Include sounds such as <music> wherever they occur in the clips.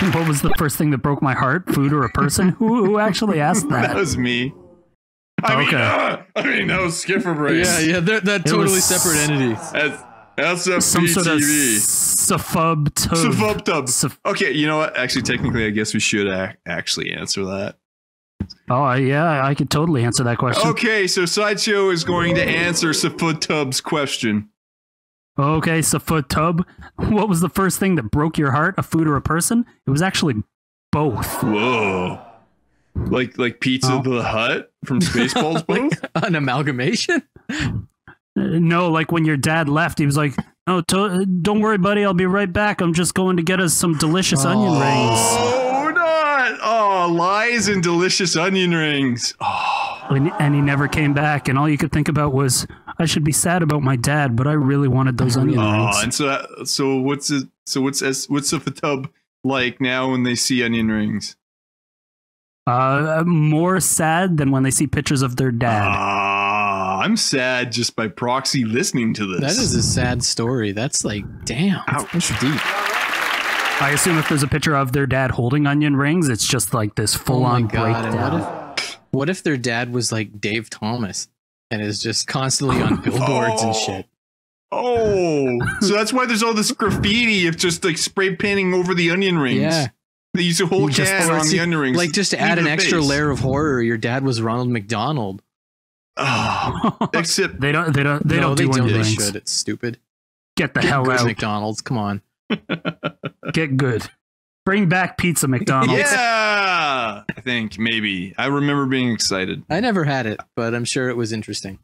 <laughs> What was the first thing that broke my heart? Food or a person? Who, who actually asked <laughs> That that? was me. I mean, Okay. uh, I mean, that was Skipper Brace. Yeah, yeah, they're, they're totally was- separate entities. That's, that's a Some sort of PTV. safub tub. Safub tub. Saf- Okay, you know what? Actually, technically, I guess we should ac- actually answer that. Oh yeah, I could totally answer that question. Okay, so Sideshow is going to answer Safut Tub's question. Okay, Safut tub. What was the first thing that broke your heart? A food or a person? It was actually both. Whoa. Like like Pizza Oh. the Hut from Spaceballs <laughs> both? An amalgamation? Uh, No, like when your dad left, he was like, "Oh, to- don't worry, buddy. I'll be right back. I'm just going to get us some delicious onion rings." Oh, not! Oh, lies and delicious onion rings. Oh, And, and he never came back. And all you could think about was, "I should be sad about my dad, but I really wanted those onion oh rings." and so so what's it? So what's S- what's the Tub like now when they see onion rings? Uh, more sad than when they see pictures of their dad. Ah, I'm sad just by proxy listening to this. That is a sad story. That's like, damn. That's deep. I assume if there's a picture of their dad holding onion rings, it's just like this Oh full-on my god! And breakdown. what if, what if their dad was like Dave Thomas and is just constantly on <laughs> billboards and Oh. shit? Oh, so that's why there's all this graffiti of just like spray painting over the onion rings. Yeah, They use a whole You can on the onion rings. like just to add an extra base. layer of horror. Your dad was Ronald McDonald. Oh, <laughs> except they don't. They don't. They no, don't they do don't. onion They rings. should. It's stupid. Get the Get hell good out. McDonald's. Come on. <laughs> Get good. Bring back pizza, McDonald's. yeah, I think maybe I remember being excited. I never had it, but I'm sure it was interesting.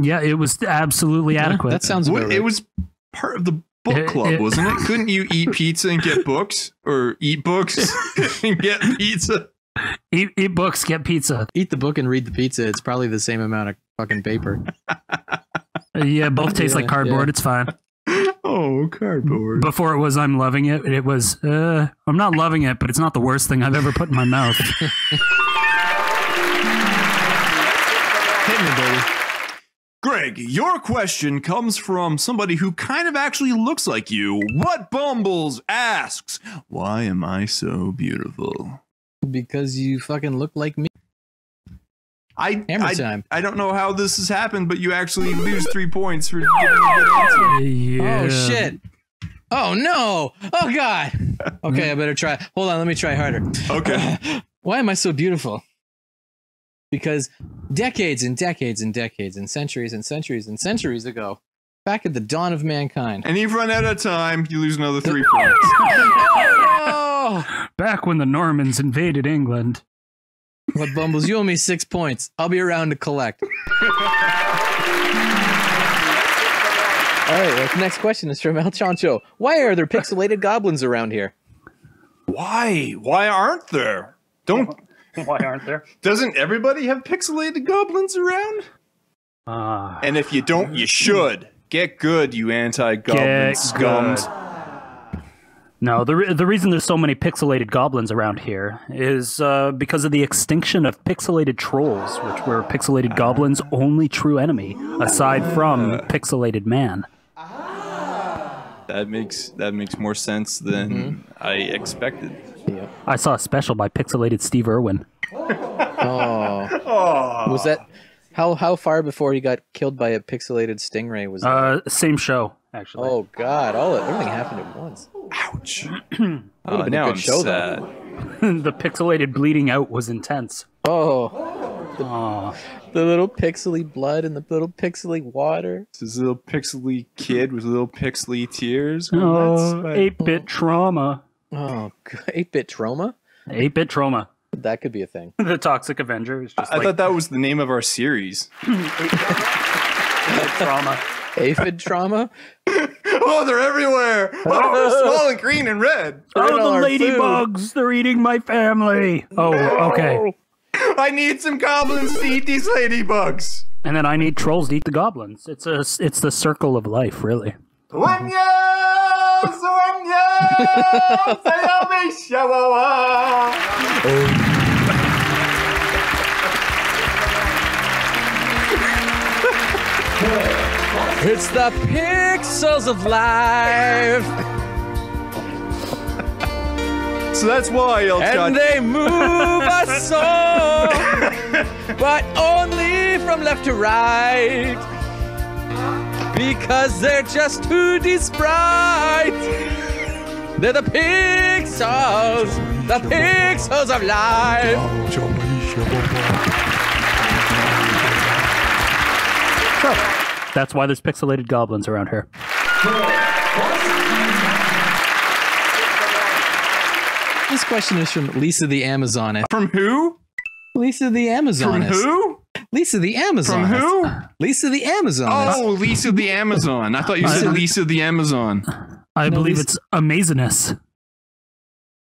Yeah, it was absolutely Yeah, adequate. that sounds about What, right. It was part of the book club, it- wasn't it? <laughs> Couldn't you eat pizza and get books, or eat books <laughs> and get pizza? eat, eat books, get pizza. Eat the book and read the pizza. It's probably the same amount of fucking paper. <laughs> Yeah, both taste Yeah, like cardboard. yeah. It's fine. Oh, cardboard. Before it was, I'm loving it. It was, uh, I'm not loving it, but it's not the worst thing I've ever put in my mouth. <laughs> Hit me, baby. Greg, your question comes from somebody who kind of actually looks like you. What Bumbles asks, Why am I so beautiful? Because you fucking look like me. I, Hammer I, time. I don't know how this has happened, but you actually lose three points for <laughs> giving a good answer. yeah. Oh shit. Oh no. Oh god. <laughs> Okay, I better try. Hold on, let me try harder. Okay. <laughs> Why am I so beautiful? Because decades and decades and decades and centuries and centuries and centuries ago, back at the dawn of mankind. And you've run out of time, you lose another three points. Oh, Back when the Normans invaded England. What bumbles? You owe me six points. I'll be around to collect. <laughs> All right, the next question is from El Chancho. Why are there pixelated goblins around here? Why? Why aren't there? Don't <laughs> Why aren't there? doesn't everybody have pixelated goblins around? Uh, And if you don't, you should. Get good, you anti-goblin Get scums. good. No, the, re- the reason there's so many pixelated goblins around here is uh, because of the extinction of pixelated trolls, which were pixelated goblins' only true enemy, aside from pixelated man. That makes that makes more sense than I expected. I saw a special by pixelated Steve Irwin. Oh, Oh, was that how how far before he got killed by a pixelated stingray? Was that? Uh, same show, actually. oh God! All everything happened at once. Ouch! Oh, <clears throat> now I'm show, uh, sad. <laughs> the pixelated bleeding out was intense. Oh, Aw. the little pixely blood and the little pixely water. It's this little pixely kid with little pixely tears. Oh, oh that's 8 bit trauma. Oh, eight bit trauma. 8 bit trauma. That could be a thing. <laughs> The Toxic Avenger is just I like thought that was the name of our series. <laughs> trauma. Aphid trauma. Oh, they're everywhere. <laughs> Oh, they're small and green and red. Right Oh, the ladybugs! They're eating my family. Oh, okay. I need some goblins to eat these ladybugs. And then I need trolls to eat the goblins. It's a, it's the circle of life, really. Sueños, sueños, sayaw me shawawa. It's the pixels of life. So that's why El And they move us <laughs> so, but only from left to right. Because they're just too sprite. They're the pixels, the pixels of life. So, that's why there's pixelated goblins around here. This question is from Lisa the Amazoness. From who? Lisa the Amazonist. From who? Lisa the From who? Lisa the Amazoness. Oh, Lisa the Amazon. I thought you said Lisa the Amazon. I No, believe these- it's Amazinus.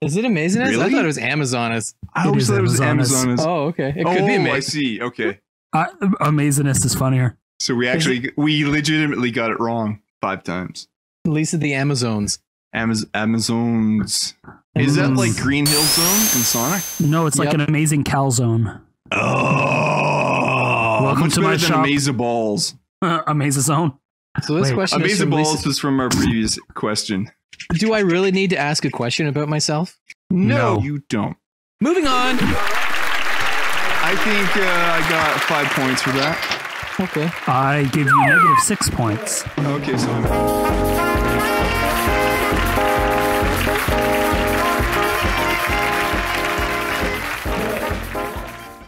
Is it Amazoness? I thought it was Amazoness. I It always is thought it was Amazoness. Amazon. Oh, okay. It oh, could be oh, I see. Okay. I, Amazinus is funnier. So we actually we legitimately got it wrong five times. Lisa the Amazons. Amaz- Amazons. Is that like. Green Hill Zone in Sonic? No, it's like Yep. an amazing Cal Zone. Oh, Welcome much to better my than shop. Amaze Balls. <laughs> Uh, Amazazone. So this Wait, question is Amaze from Balls Lisa. was from our previous question. Do I really need to ask a question about myself? No, No. you don't. Moving on. I think uh, I got five points for that. Okay. I give you negative six points. Okay, so I'm